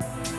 Bye.